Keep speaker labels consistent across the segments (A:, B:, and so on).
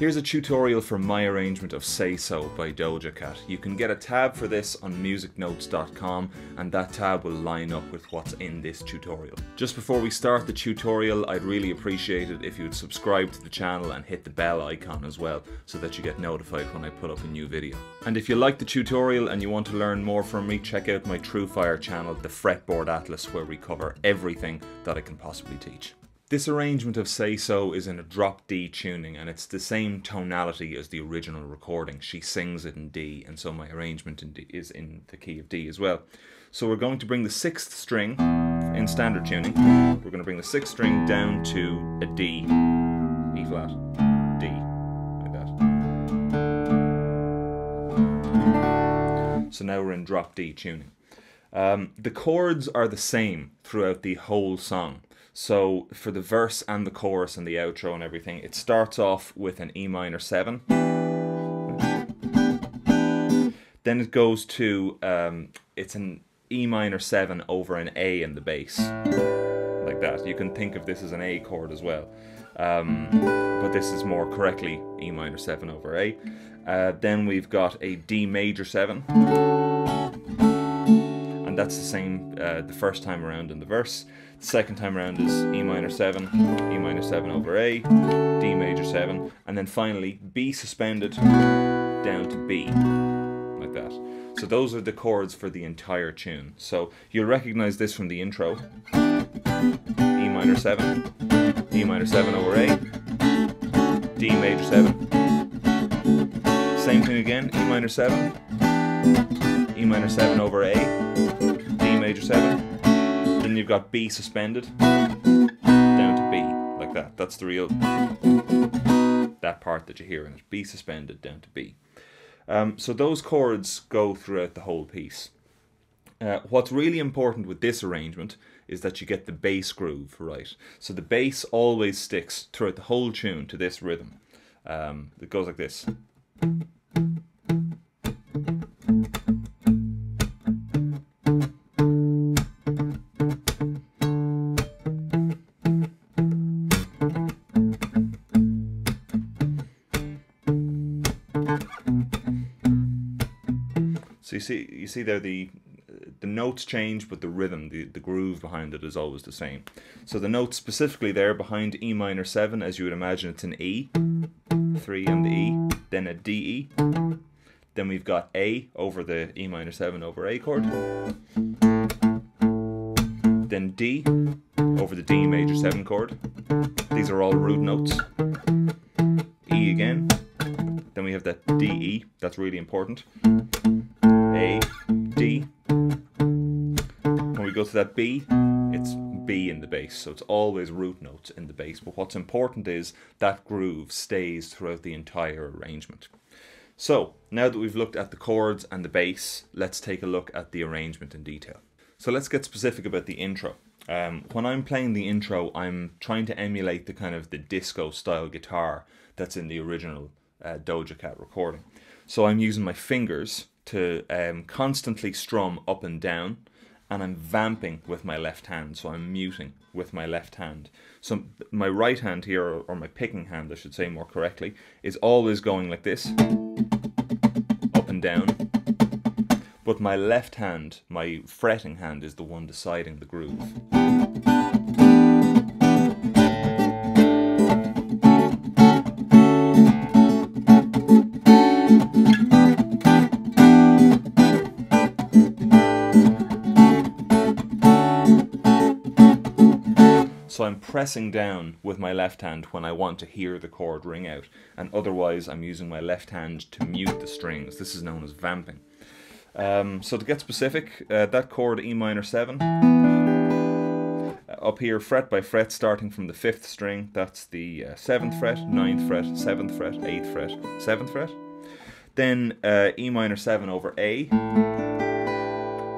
A: Here's a tutorial for my arrangement of Say So by Doja Cat. You can get a tab for this on musicnotes.com and that tab will line up with what's in this tutorial. Just before we start the tutorial, I'd really appreciate it if you would subscribe to the channel and hit the bell icon as well so that you get notified when I put up a new video. And if you like the tutorial and you want to learn more from me, check out my TrueFire channel, the Fretboard Atlas, where we cover everything that I can possibly teach. This arrangement of Say So is in a drop D tuning and it's the same tonality as the original recording. She sings it in D and so my arrangement in D is in the key of D as well. So we're going to bring the sixth string in standard tuning. We're going to bring the sixth string down to a D, E flat, D, like that. So now we're in drop D tuning. Um, the chords are the same throughout the whole song. So for the verse and the chorus and the outro and everything, it starts off with an E minor 7. Then it goes to, um, it's an E minor 7 over an A in the bass. Like that. You can think of this as an A chord as well. Um, but this is more correctly E minor 7 over A. Uh, then we've got a D major 7 and that's the same uh, the first time around in the verse. Second time around is E minor 7, E minor 7 over A, D major 7, and then finally B suspended down to B, like that. So those are the chords for the entire tune. So you'll recognize this from the intro. E minor 7, E minor 7 over A, D major 7. Same thing again, E minor 7, E minor 7 over A, D major 7. Then you've got B suspended down to B, like that. That's the real, that part that you hear in it. B suspended down to B. Um, so those chords go throughout the whole piece. Uh, what's really important with this arrangement is that you get the bass groove right. So the bass always sticks throughout the whole tune to this rhythm. Um, it goes like this. See, you see there the the notes change, but the rhythm, the, the groove behind it is always the same. So the note specifically there behind E minor 7, as you would imagine, it's an E, 3 and the E, then a D E, then we've got A over the E minor 7 over A chord, then D over the D major 7 chord. These are all root notes. E again, then we have that D E, that's really important. A, D. When we go to that B, it's B in the bass, so it's always root notes in the bass. But what's important is that groove stays throughout the entire arrangement. So, now that we've looked at the chords and the bass, let's take a look at the arrangement in detail. So let's get specific about the intro. Um, when I'm playing the intro, I'm trying to emulate the kind of the disco style guitar that's in the original uh, Doja Cat recording. So I'm using my fingers to um, constantly strum up and down and I'm vamping with my left hand, so I'm muting with my left hand. So my right hand here, or, or my picking hand, I should say more correctly, is always going like this, up and down. But my left hand, my fretting hand, is the one deciding the groove. Pressing down with my left hand when I want to hear the chord ring out, and otherwise I'm using my left hand to mute the strings. This is known as vamping. Um, so to get specific, uh, that chord E minor 7, uh, up here fret by fret starting from the 5th string, that's the uh, 7th fret, 9th fret, 7th fret, 8th fret, 7th fret. Then uh, E minor 7 over A,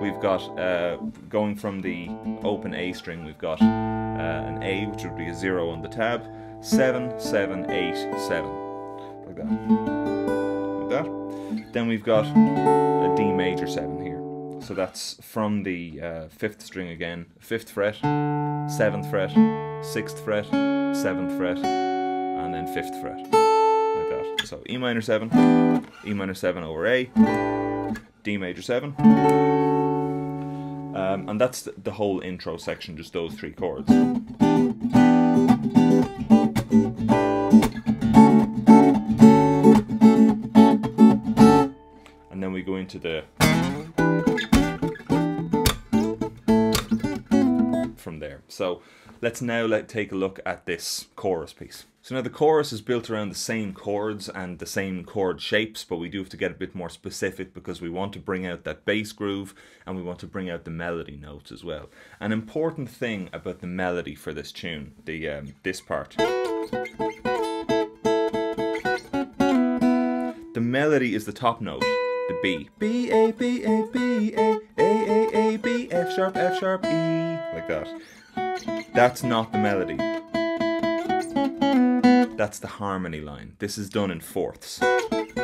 A: we've got uh, going from the open A string, we've got uh, an A, which would be a zero on the tab, seven, seven, eight, seven, like that, like that. Then we've got a D major seven here. So that's from the uh, fifth string again, fifth fret, seventh fret, sixth fret, seventh fret, and then fifth fret, like that. So E minor 7, E minor 7 over A, D major 7. Um, and that's the, the whole intro section, just those three chords. And then we go into the from there. So let's now let take a look at this chorus piece. So now the chorus is built around the same chords and the same chord shapes, but we do have to get a bit more specific because we want to bring out that bass groove and we want to bring out the melody notes as well. An important thing about the melody for this tune, the um, this part. The melody is the top note, the B. B A B A B A A A A B F sharp F sharp E like that. That's not the melody. That's the harmony line. This is done in fourths. Like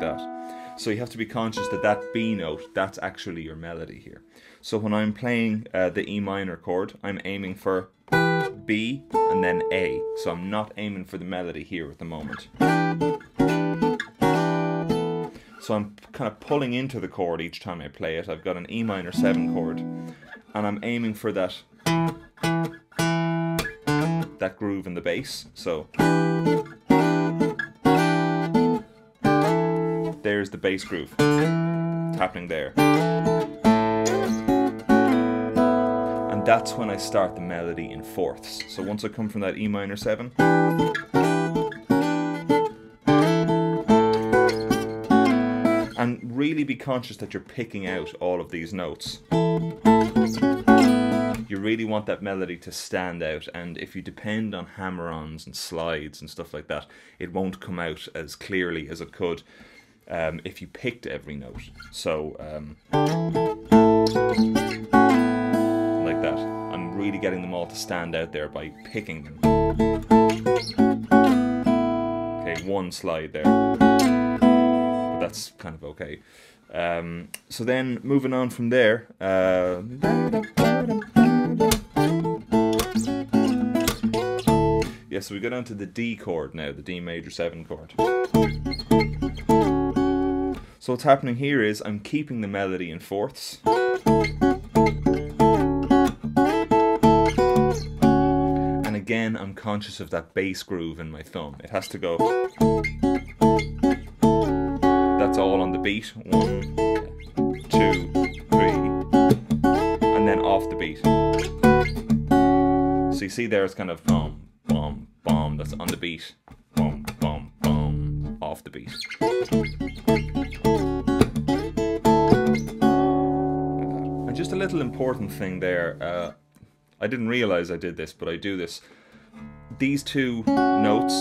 A: that. So you have to be conscious that that B note, that's actually your melody here. So when I'm playing uh, the E minor chord, I'm aiming for B and then A. So I'm not aiming for the melody here at the moment. So I'm kind of pulling into the chord each time I play it. I've got an E minor 7 chord and I'm aiming for that that groove in the bass. So there's the bass groove. It's happening there. And that's when I start the melody in fourths. So once I come from that E minor 7, be conscious that you're picking out all of these notes. You really want that melody to stand out and if you depend on hammer-ons and slides and stuff like that it won't come out as clearly as it could um, if you picked every note. So um, like that. I'm really getting them all to stand out there by picking them. Okay one slide there. But that's kind of okay um, so then moving on from there uh, yeah, so we go down to the D chord now, the D major 7 chord. So what's happening here is I'm keeping the melody in fourths. And again, I'm conscious of that bass groove in my thumb. It has to go. That's all on the beat. One, two, three, and then off the beat. So you see there it's kind of boom, boom, boom, that's on the beat. Boom, boom, boom, off the beat. And just a little important thing there. Uh, I didn't realize I did this, but I do this. These two notes,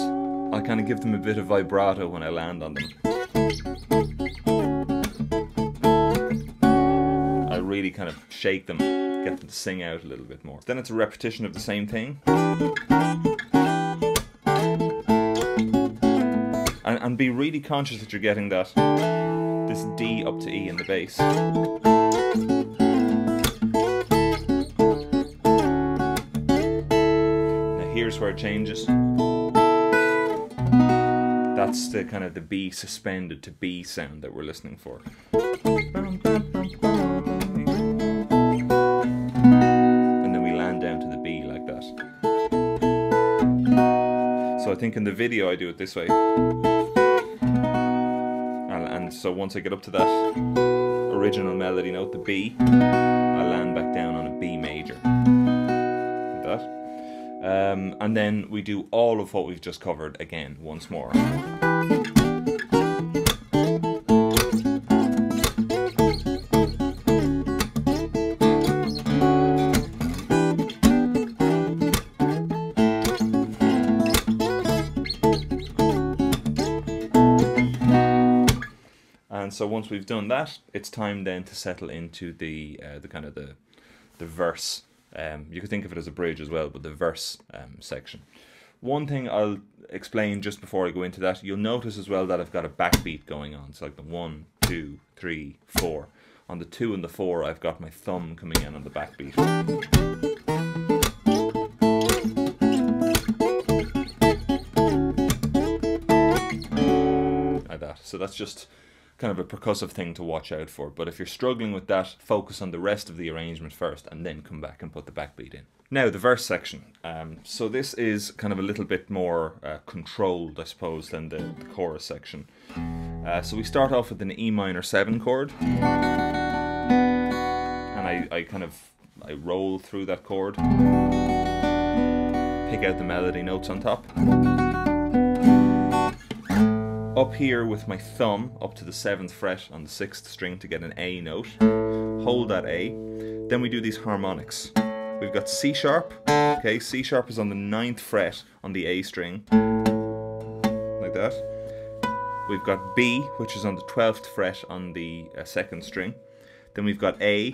A: I kind of give them a bit of vibrato when I land on them. Really kind of shake them get them to sing out a little bit more. Then it's a repetition of the same thing. And, and be really conscious that you're getting that this D up to E in the bass. Now here's where it changes. That's the kind of the B suspended to B sound that we're listening for. I think in the video I do it this way. And, and so once I get up to that original melody note, the B, I land back down on a B major. Like that. Um, and then we do all of what we've just covered again once more. And so once we've done that, it's time then to settle into the uh, the kind of the the verse. Um, you could think of it as a bridge as well, but the verse um, section. One thing I'll explain just before I go into that, you'll notice as well that I've got a backbeat going on. It's like the one, two, three, four. On the two and the four, I've got my thumb coming in on the backbeat. Like that. So that's just kind of a percussive thing to watch out for. But if you're struggling with that, focus on the rest of the arrangement first and then come back and put the backbeat in. Now, the verse section. Um, so this is kind of a little bit more uh, controlled, I suppose, than the, the chorus section. Uh, so we start off with an E minor 7 chord. And I, I kind of I roll through that chord. Pick out the melody notes on top up here with my thumb up to the 7th fret on the 6th string to get an A note. Hold that A. Then we do these harmonics. We've got C sharp. Okay, C sharp is on the 9th fret on the A string. Like that. We've got B, which is on the 12th fret on the uh, 2nd string. Then we've got A,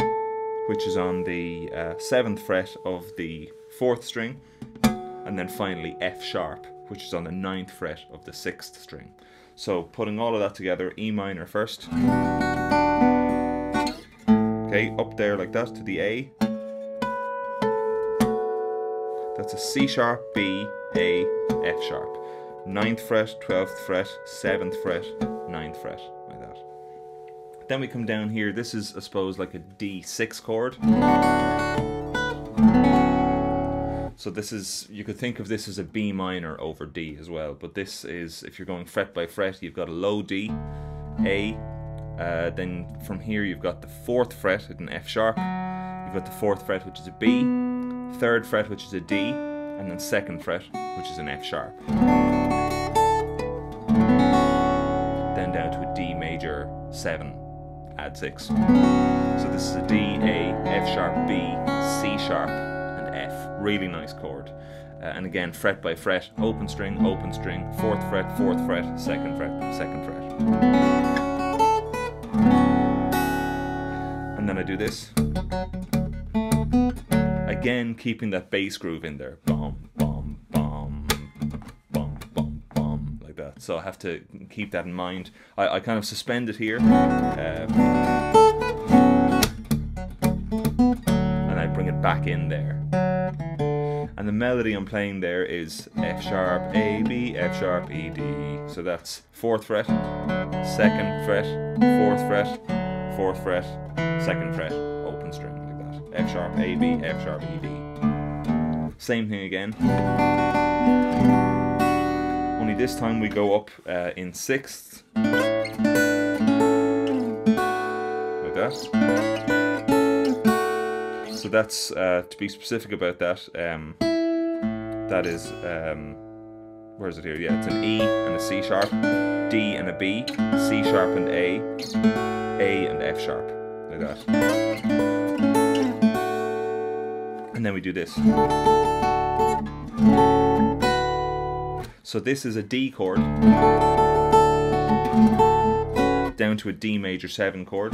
A: which is on the uh, 7th fret of the 4th string. And then finally F sharp, which is on the ninth fret of the 6th string. So putting all of that together, E minor first. Okay, up there like that to the A. That's a C sharp, B, A, F sharp. 9th fret, 12th fret, 7th fret, 9th fret, like that. Then we come down here, this is I suppose like a D6 chord. So this is, you could think of this as a B minor over D as well, but this is, if you're going fret by fret, you've got a low D, A, uh, then from here you've got the fourth fret at an F sharp, you've got the fourth fret which is a B, third fret which is a D, and then second fret which is an F sharp. Then down to a D major 7, add 6. So this is a D, A, F sharp, B, C sharp. Really nice chord. Uh, and again, fret by fret, open string, open string, fourth fret, fourth fret, second fret, second fret. And then I do this. Again, keeping that bass groove in there. Bum, bum, bum, bum, bum, bum, like that. So I have to keep that in mind. I, I kind of suspend it here. Uh, and I bring it back in there and the melody I'm playing there is F sharp, A, B, F sharp, E, D. So that's fourth fret, second fret, fourth fret, fourth fret, second fret, open string like that. F sharp, A, B, F sharp, E, D. Same thing again. Only this time we go up uh, in sixths. Like that. So that's, uh, to be specific about that, um, that is, um, where is it here? Yeah, it's an E and a C sharp, D and a B, C sharp and A, A and F sharp, like that. And then we do this. So this is a D chord down to a D major 7 chord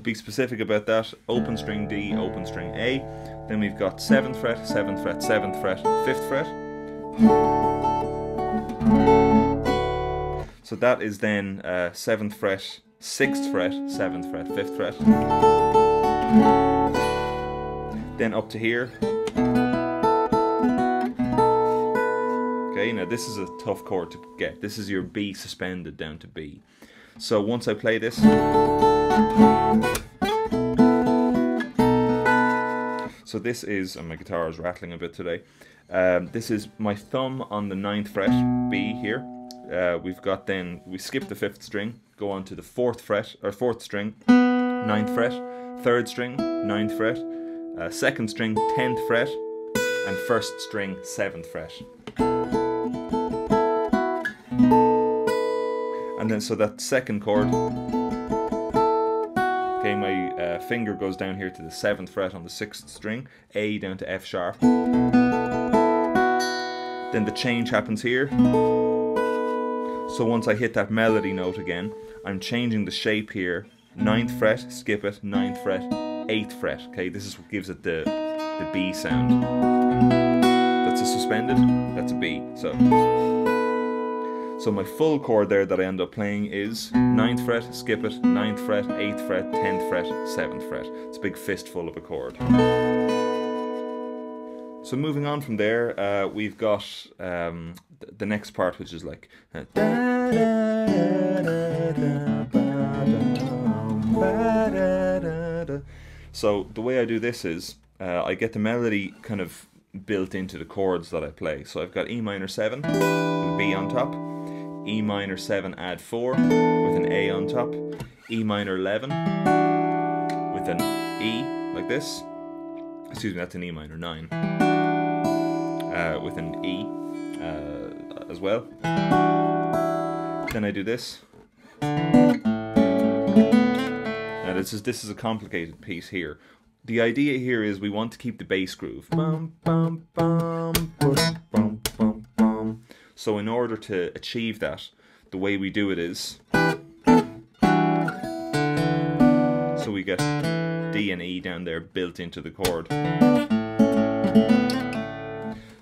A: to be specific about that, open string D, open string A. Then we've got 7th fret, 7th fret, 7th fret, 5th fret. So that is then uh, 7th fret, 6th fret, 7th fret, 5th fret. Then up to here. Okay, now this is a tough chord to get. This is your B suspended down to B. So once I play this, so this is, and my guitar is rattling a bit today. Um, this is my thumb on the ninth fret, B here. Uh, we've got then, we skip the fifth string, go on to the fourth fret, or fourth string, ninth fret, third string, ninth fret, uh, second string, tenth fret, and first string, seventh fret. And then so that second chord uh, finger goes down here to the 7th fret on the 6th string, A down to F sharp. Then the change happens here. So once I hit that melody note again, I'm changing the shape here. 9th fret, skip it, 9th fret, 8th fret. Okay, this is what gives it the, the B sound. That's a suspended, that's a B. So so my full chord there that I end up playing is 9th fret, skip it, 9th fret, 8th fret, 10th fret, 7th fret. It's a big fistful of a chord. So moving on from there, uh, we've got um, th- the next part, which is like. uh, So the way I do this is uh, I get the melody kind of built into the chords that I play. So I've got E minor 7 with a B on top, E minor 7 add 4 with an A on top, E minor 11 with an E like this. Excuse me, that's an E minor 9 uh, with an E uh, as well. Then I do this. Now this is this is a complicated piece here. The idea here is we want to keep the bass groove. Bum, bum, bum. So in order to achieve that, the way we do it is so we get D and E down there built into the chord.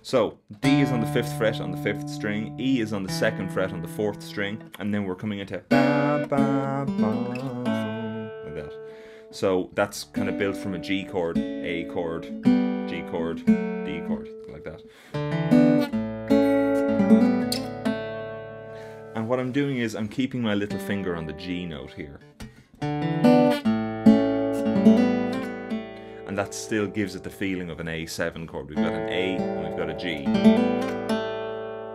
A: So D is on the fifth fret on the fifth string, E is on the second fret on the fourth string, and then we're coming into ba, ba, ba, like that. So that's kind of built from a G chord, A chord, G chord, D chord, like that. What I'm doing is I'm keeping my little finger on the G note here. And that still gives it the feeling of an A7 chord. We've got an A and we've got a G.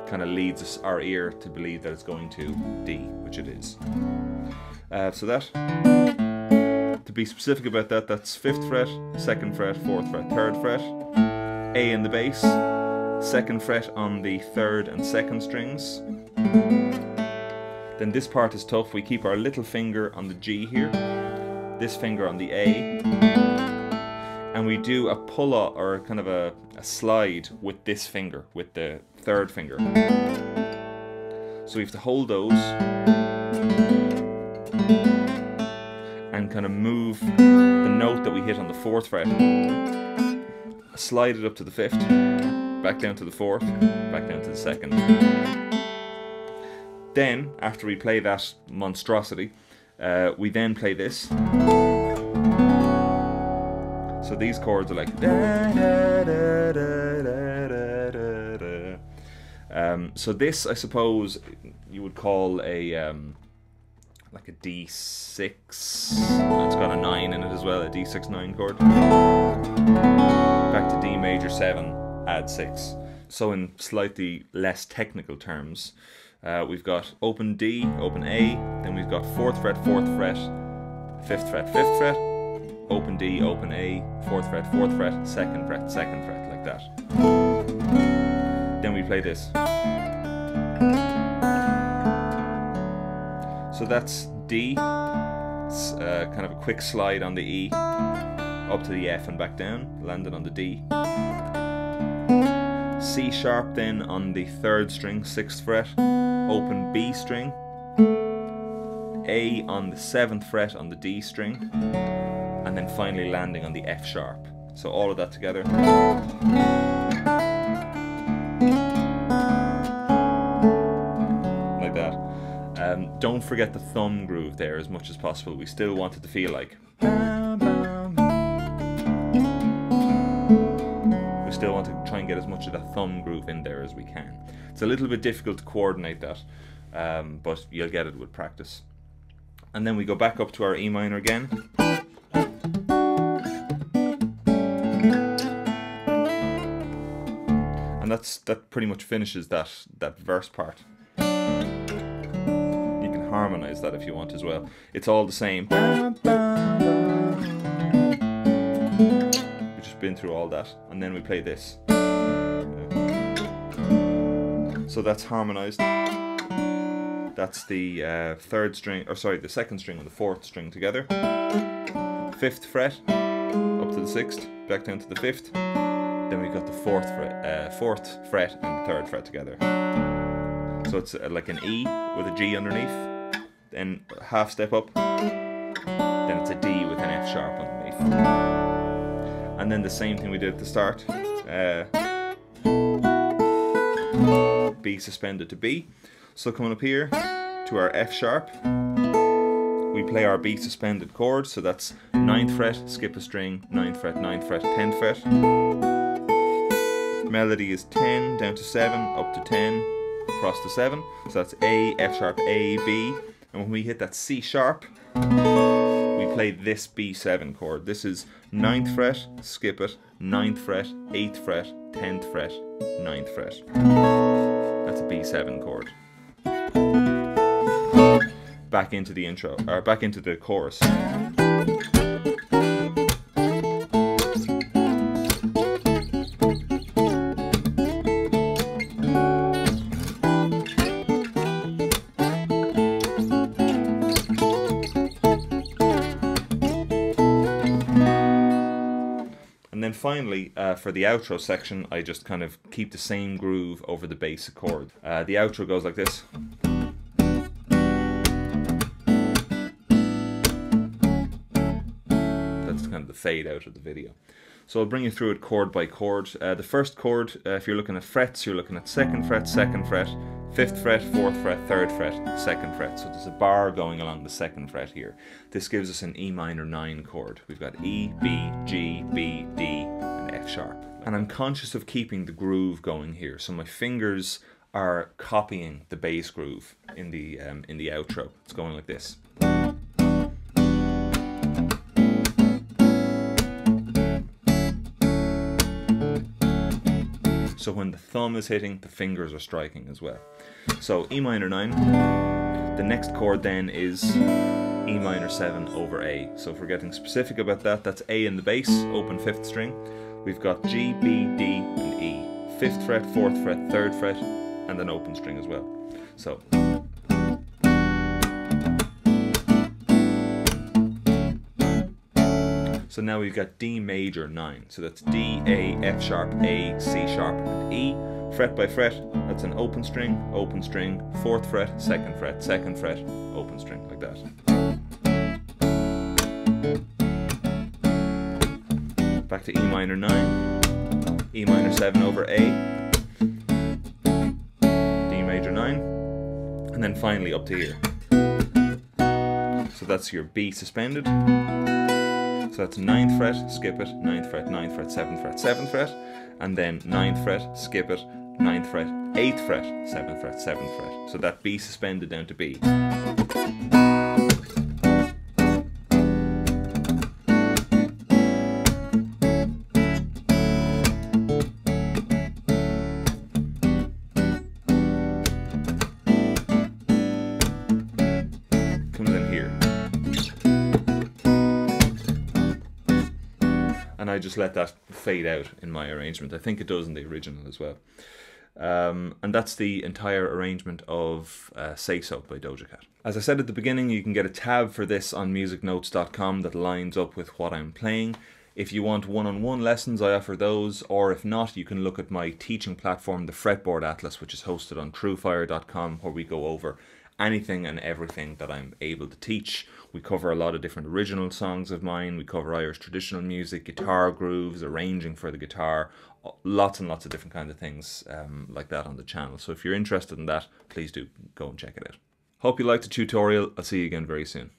A: Kind of leads us, our ear to believe that it's going to D, which it is. Uh, so that, to be specific about that, that's 5th fret, 2nd fret, 4th fret, 3rd fret, A in the bass, 2nd fret on the 3rd and 2nd strings. Then this part is tough. We keep our little finger on the G here, this finger on the A, and we do a pull out or kind of a, a slide with this finger, with the third finger. So we have to hold those and kind of move the note that we hit on the fourth fret, slide it up to the fifth, back down to the fourth, back down to the second. Then, after we play that monstrosity, uh, we then play this. So these chords are like. Um, so this, I suppose, you would call a um, like a D6. It's got a nine in it as well, a D6 nine chord. Back to D major seven, add six. So in slightly less technical terms, uh, we've got open D, open A, then we've got fourth fret, fourth fret, fifth fret, fifth fret, open D, open A, fourth fret, fourth fret, second fret, second fret, like that. Then we play this. So that's D. It's uh, kind of a quick slide on the E, up to the F and back down, landed on the D. C sharp then on the third string, sixth fret, open B string, A on the seventh fret on the D string, and then finally landing on the F sharp. So all of that together. Like that. Um, don't forget the thumb groove there as much as possible. We still want it to feel like. Thumb groove in there as we can. It's a little bit difficult to coordinate that, um, but you'll get it with practice. And then we go back up to our E minor again. And that's that pretty much finishes that that verse part. You can harmonize that if you want as well. It's all the same. We've just been through all that, and then we play this. So that's harmonized. That's the uh, third string, or sorry, the second string and the fourth string together. Fifth fret, up to the sixth, back down to the fifth. Then we've got the fourth fret, uh, fourth fret and third fret together. So it's uh, like an E with a G underneath, then half step up, then it's a D with an F sharp underneath. And then the same thing we did at the start. Uh, B suspended to B. So coming up here to our F sharp, we play our B suspended chord. So that's 9th fret, skip a string, 9th fret, 9th fret, 10th fret. melody is 10 down to 7, up to 10, across to 7. So that's A, F sharp, A, B. And when we hit that C sharp, we play this B7 chord. This is 9th fret, skip it, 9th fret, 8th fret, 10th fret, 9th fret. That's a B7 chord. Back into the intro, or back into the chorus. And then finally, uh, for the outro section, I just kind of keep the same groove over the basic chord. Uh, the outro goes like this. That's kind of the fade out of the video. So I'll bring you through it chord by chord. Uh, the first chord, uh, if you're looking at frets, you're looking at second fret, second fret, fifth fret, fourth fret, third fret, second fret. So there's a bar going along the second fret here. This gives us an E minor 9 chord. We've got E, B, G, B, D, and F sharp. And I'm conscious of keeping the groove going here. So my fingers are copying the bass groove in the um, in the outro. It's going like this. So when the thumb is hitting, the fingers are striking as well. So E minor 9. The next chord then is E minor 7 over A. So if we're getting specific about that, that's A in the bass, open 5th string. We've got G, B, D, and E. 5th fret, 4th fret, 3rd fret, and an open string as well. So So now we've got D major 9. So that's D, A, F sharp, A, C sharp, and E. Fret by fret, that's an open string, open string, 4th fret, 2nd fret, 2nd fret, open string, like that. Back to E minor 9, E minor 7 over A, D major 9, and then finally up to here. So that's your B suspended. So that's 9th fret, skip it, 9th fret, 9th fret, 7th fret, 7th fret, and then 9th fret, skip it, 9th fret, 8th fret, 7th fret, 7th fret. So that B suspended down to B. and I just let that fade out in my arrangement. I think it does in the original as well. Um, and that's the entire arrangement of uh, Say So by Doja Cat. As I said at the beginning, you can get a tab for this on musicnotes.com that lines up with what I'm playing. If you want one on one lessons, I offer those, or if not, you can look at my teaching platform, the Fretboard Atlas, which is hosted on truefire.com, where we go over anything and everything that I'm able to teach. We cover a lot of different original songs of mine. We cover Irish traditional music, guitar grooves, arranging for the guitar, lots and lots of different kinds of things um, like that on the channel. So if you're interested in that, please do go and check it out. Hope you liked the tutorial. I'll see you again very soon.